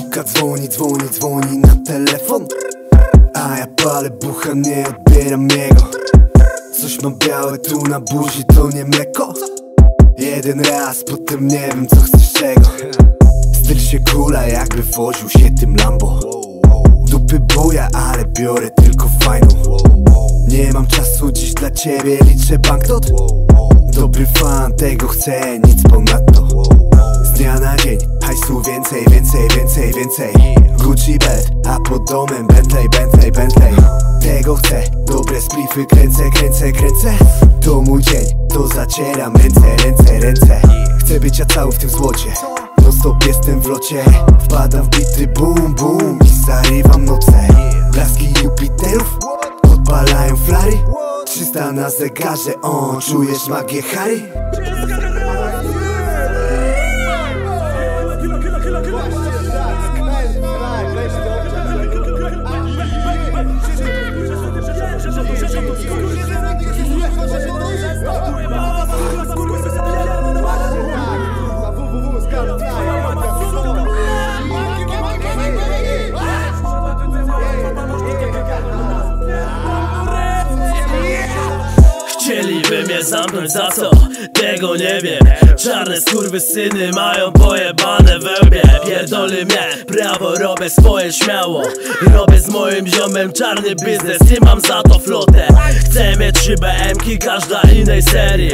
Suka dzwoni, dzwoni, dzwoni na telefon. A ja palę bucha, nie odbieram jego. Coś mam białe tu na buzi, to nie mleko. Jeden raz, potem nie wiem co chcesz czego. Styl się kula, jakby woził się tym Lambo. Dupy buja, ale biorę tylko fajną. Nie mam czasu dziś dla ciebie, liczę banknot. Dobry fan, tego chcę, nic ponadto. Z dnia na dzień, hajsu więcej, więcej, więcej, więcej. Gucci belt, a pod domem Bentley, Bentley, Bentley. Tego chcę, dobre splify kręcę, kręcę, kręcę. To mój dzień, to zacieram ręce, ręce, ręce. Chcę być ja cały w tym złocie. Non stop jestem w locie. Wpadam w bity, boom, boom I zarywam noce. Blaski Jupiterów Odpalają flary. 300 na zegarze, o, czujesz magię Harry? Zamknąć za co? Tego nie wiem Czarne syny mają pojebane wełbie Pierdoli mnie, prawo robię swoje śmiało. Robię z moim ziomem czarny biznes i mam za to flotę. Chcę mieć trzy BM-ki, każda innej serii.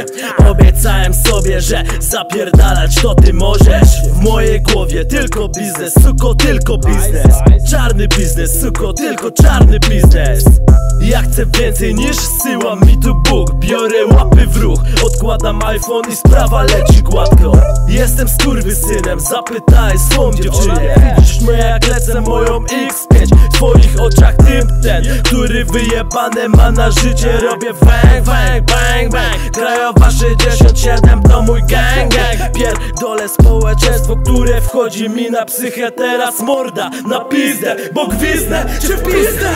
Obiecałem sobie, że zapierdalać to ty możesz. W mojej głowie tylko biznes, suko tylko biznes. Czarny biznes, suko tylko czarny biznes. Ja chcę więcej niż syła mi tu Bóg. Biorę łapy w ruch, odkładam iPhone i sprawa leci gładko Jestem skurwysynem, zapytaj swą dziewczynę. Widzisz mnie jak lecę moją X5 W twoich oczach tym ten, który wyjebane ma na życie. Robię bang, bang, bang, bang. Krajowa 67 to mój gang, gang. Pierdolę społeczeństwo, które wchodzi mi na psychę. Teraz morda, na pizdę, bo gwizdnę czy w pizdę